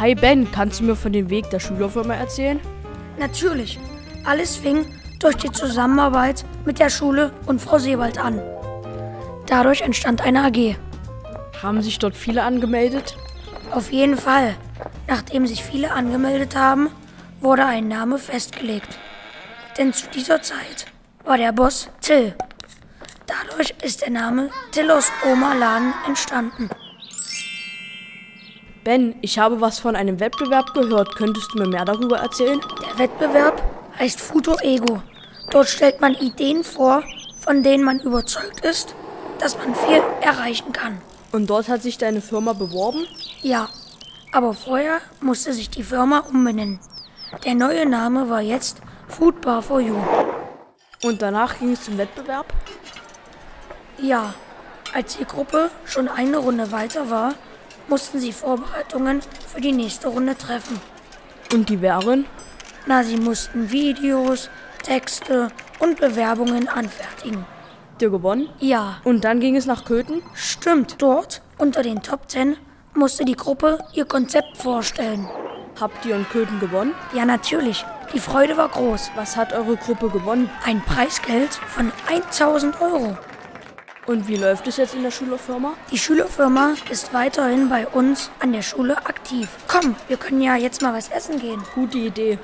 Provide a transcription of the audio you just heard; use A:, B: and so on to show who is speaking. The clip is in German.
A: Hi Ben, kannst du mir von dem Weg der Schülerfirma erzählen?
B: Natürlich. Alles fing durch die Zusammenarbeit mit der Schule und Frau Seewald an. Dadurch entstand eine AG.
A: Haben sich dort viele angemeldet?
B: Auf jeden Fall. Nachdem sich viele angemeldet haben, wurde ein Name festgelegt. Denn zu dieser Zeit war der Boss Till. Dadurch ist der Name Tillos Oma Laden entstanden.
A: Ben, ich habe was von einem Wettbewerb gehört. Könntest du mir mehr darüber erzählen?
B: Der Wettbewerb heißt Futo Ego. Dort stellt man Ideen vor, von denen man überzeugt ist, dass man viel erreichen kann.
A: Und dort hat sich deine Firma beworben?
B: Ja, aber vorher musste sich die Firma umbenennen. Der neue Name war jetzt Food Bar for You.
A: Und danach ging es zum Wettbewerb?
B: Ja, als die Gruppe schon eine Runde weiter war, mussten sie Vorbereitungen für die nächste Runde treffen.
A: Und die wären?
B: Na, sie mussten Videos, Texte und Bewerbungen anfertigen.
A: Habt ihr gewonnen?
B: Ja,
A: Und dann ging es nach Köthen?
B: stimmt. Dort, unter den Top 10, musste die Gruppe ihr Konzept vorstellen.
A: Habt ihr in Köthen gewonnen?
B: Ja, natürlich. Die Freude war groß.
A: Was hat eure Gruppe gewonnen?
B: Ein Preisgeld von 1000 Euro.
A: Und wie läuft es jetzt in der Schülerfirma?
B: Die Schülerfirma ist weiterhin bei uns an der Schule aktiv. Komm, wir können ja jetzt mal was essen gehen.
A: Gute Idee.